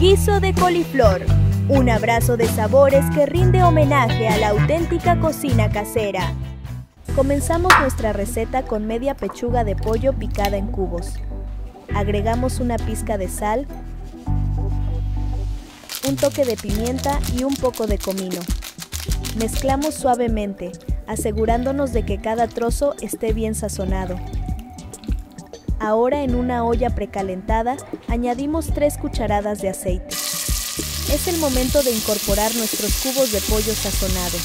Guiso de coliflor. Un abrazo de sabores que rinde homenaje a la auténtica cocina casera. Comenzamos nuestra receta con media pechuga de pollo picada en cubos. Agregamos una pizca de sal, un toque de pimienta y un poco de comino. Mezclamos suavemente, asegurándonos de que cada trozo esté bien sazonado. Ahora en una olla precalentada añadimos 3 cucharadas de aceite. Es el momento de incorporar nuestros cubos de pollo sazonados.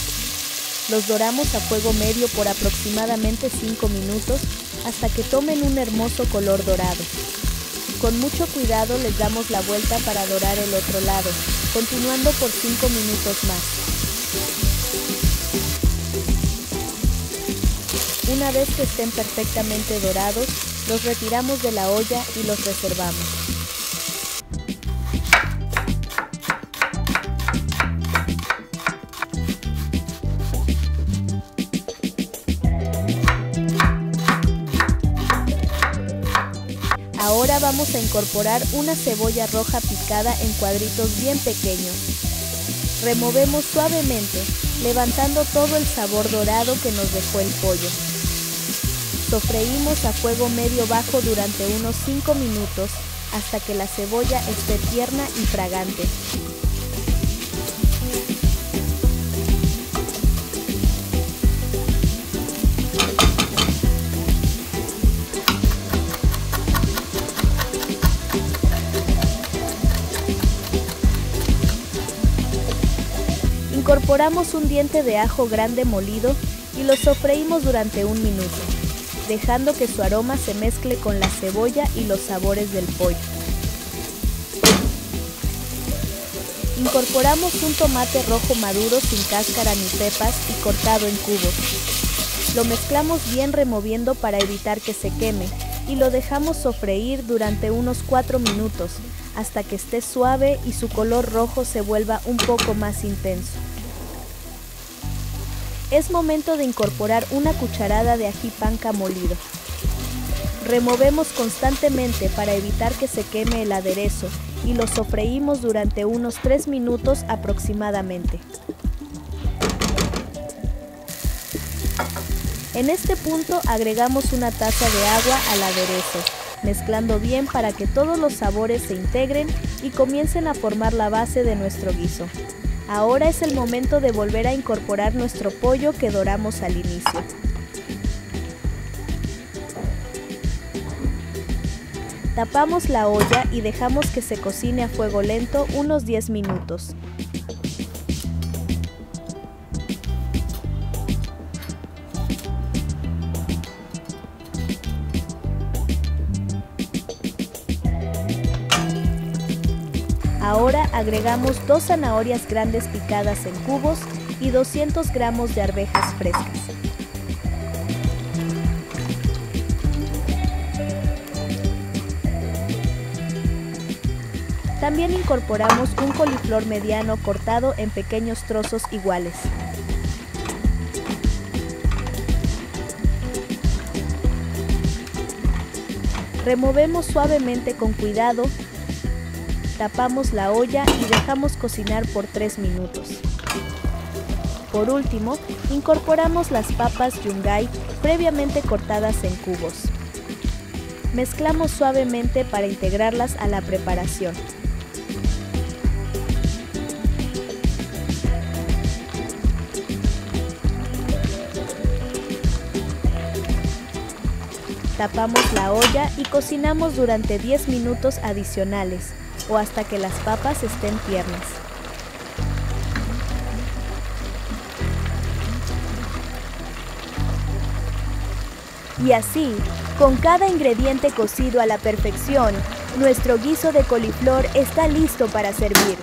Los doramos a fuego medio por aproximadamente 5 minutos hasta que tomen un hermoso color dorado. Con mucho cuidado les damos la vuelta para dorar el otro lado, continuando por 5 minutos más. Una vez que estén perfectamente dorados, los retiramos de la olla y los reservamos. Ahora vamos a incorporar una cebolla roja picada en cuadritos bien pequeños. Removemos suavemente, levantando todo el sabor dorado que nos dejó el pollo. Sofreímos a fuego medio bajo durante unos 5 minutos hasta que la cebolla esté tierna y fragante. Incorporamos un diente de ajo grande molido y lo sofreímos durante un minuto dejando que su aroma se mezcle con la cebolla y los sabores del pollo. Incorporamos un tomate rojo maduro sin cáscara ni pepas y cortado en cubos. Lo mezclamos bien removiendo para evitar que se queme y lo dejamos sofreír durante unos 4 minutos hasta que esté suave y su color rojo se vuelva un poco más intenso. Es momento de incorporar una cucharada de ají panca molido. Removemos constantemente para evitar que se queme el aderezo y lo sofreímos durante unos 3 minutos aproximadamente. En este punto agregamos una taza de agua al aderezo, mezclando bien para que todos los sabores se integren y comiencen a formar la base de nuestro guiso. Ahora es el momento de volver a incorporar nuestro pollo que doramos al inicio. Tapamos la olla y dejamos que se cocine a fuego lento unos 10 minutos. Ahora agregamos dos zanahorias grandes picadas en cubos y 200 gramos de arvejas frescas. También incorporamos un coliflor mediano cortado en pequeños trozos iguales. Removemos suavemente con cuidado Tapamos la olla y dejamos cocinar por 3 minutos. Por último, incorporamos las papas yungay previamente cortadas en cubos. Mezclamos suavemente para integrarlas a la preparación. Tapamos la olla y cocinamos durante 10 minutos adicionales o hasta que las papas estén tiernas. Y así, con cada ingrediente cocido a la perfección, nuestro guiso de coliflor está listo para servir.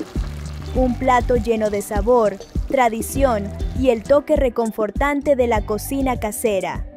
Un plato lleno de sabor, tradición y el toque reconfortante de la cocina casera.